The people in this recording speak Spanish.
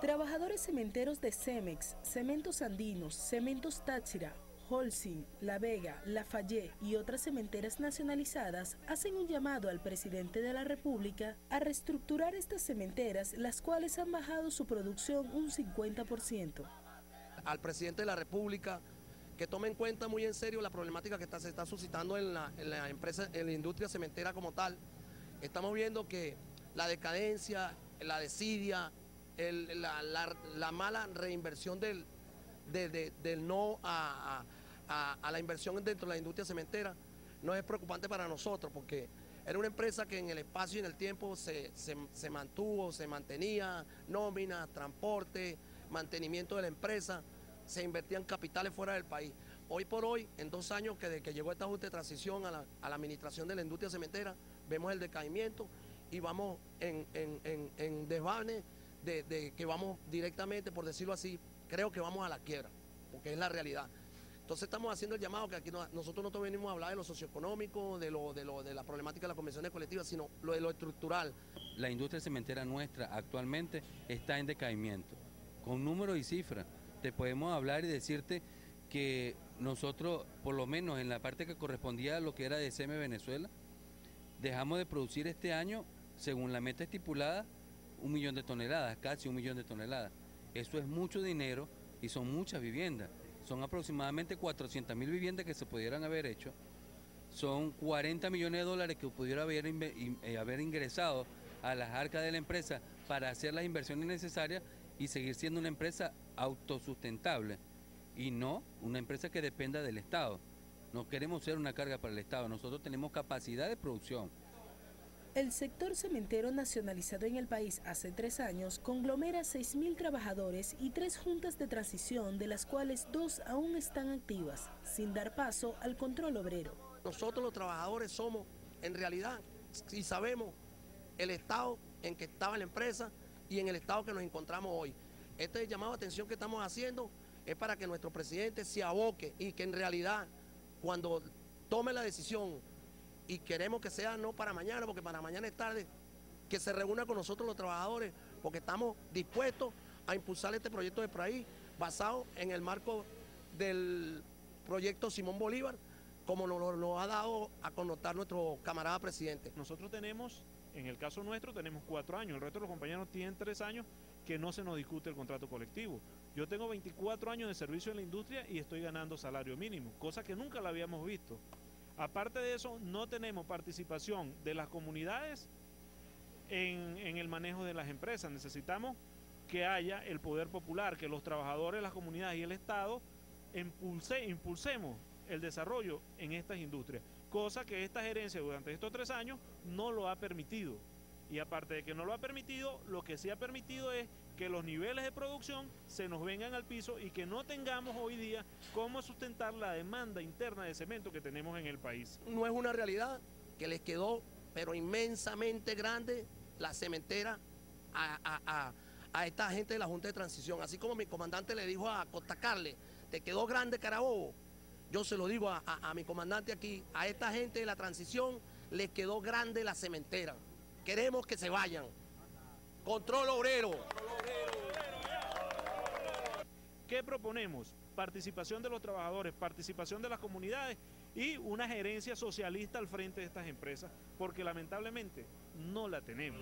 Trabajadores cementeros de Cemex, Cementos Andinos, Cementos Táchira, Holcim, La Vega, Lafayette y otras cementeras nacionalizadas hacen un llamado al presidente de la República a reestructurar estas cementeras, las cuales han bajado su producción un 50%. Al presidente de la República que tome en cuenta muy en serio la problemática que se está suscitando en la, en la empresa, en la industria cementera como tal. Estamos viendo que la decadencia, la desidia, la, mala reinversión del, no a, la inversión dentro de la industria cementera no es preocupante para nosotros porque era una empresa que en el espacio y en el tiempo se, mantuvo, se mantenía, nómina, transporte, mantenimiento de la empresa, se invertían capitales fuera del país. Hoy por hoy, en dos años que, de que llegó esta Junta de Transición a la, administración de la industria cementera, vemos el decaimiento y vamos en, en, de, que vamos directamente, por decirlo así, creo que vamos a la quiebra, porque es la realidad. Entonces estamos haciendo el llamado que aquí nosotros no venimos a hablar de lo socioeconómico, de, lo, de, lo, de la problemática de las convenciones colectivas, sino lo de lo estructural. La industria cementera nuestra actualmente está en decaimiento. Con números y cifras, te podemos hablar y decirte que nosotros, por lo menos en la parte que correspondía a lo que era de SM Venezuela, dejamos de producir este año, según la meta estipulada, un millón de toneladas, casi un millón de toneladas. Eso es mucho dinero y son muchas viviendas. Son aproximadamente 400 mil viviendas que se pudieran haber hecho. Son 40 millones de dólares que pudiera haber, eh, haber ingresado a las arcas de la empresa para hacer las inversiones necesarias y seguir siendo una empresa autosustentable y no una empresa que dependa del Estado. No queremos ser una carga para el Estado, nosotros tenemos capacidad de producción. El sector cementero nacionalizado en el país hace tres años conglomera 6.000 trabajadores y tres juntas de transición, de las cuales dos aún están activas, sin dar paso al control obrero. Nosotros los trabajadores somos, en realidad, si sabemos el estado en que estaba la empresa y en el estado que nos encontramos hoy. Este llamado de atención que estamos haciendo es para que nuestro presidente se aboque y que en realidad, cuando tome la decisión y queremos que sea no para mañana, porque para mañana es tarde, que se reúna con nosotros los trabajadores, porque estamos dispuestos a impulsar este proyecto de país basado en el marco del proyecto Simón Bolívar, como nos lo ha dado a connotar nuestro camarada presidente. Nosotros tenemos, en el caso nuestro, tenemos cuatro años, el resto de los compañeros tienen tres años que no se nos discute el contrato colectivo. Yo tengo 24 años de servicio en la industria y estoy ganando salario mínimo, cosa que nunca la habíamos visto. Aparte de eso, no tenemos participación de las comunidades en, el manejo de las empresas. Necesitamos que haya el poder popular, que los trabajadores, las comunidades y el Estado impulse, impulsemos el desarrollo en estas industrias, cosa que esta gerencia durante estos tres años no lo ha permitido. Y aparte de que no lo ha permitido, lo que sí ha permitido es que los niveles de producción se nos vengan al piso y que no tengamos hoy día cómo sustentar la demanda interna de cemento que tenemos en el país. No es una realidad que les quedó, pero inmensamente grande, la cementera a, esta gente de la Junta de Transición. Así como mi comandante le dijo a Costa Carle, te quedó grande Carabobo. Yo se lo digo a, a mi comandante aquí, a esta gente de la transición les quedó grande la cementera. Queremos que se vayan. Control obrero. ¿Qué proponemos? Participación de los trabajadores, participación de las comunidades y una gerencia socialista al frente de estas empresas, porque lamentablemente no la tenemos.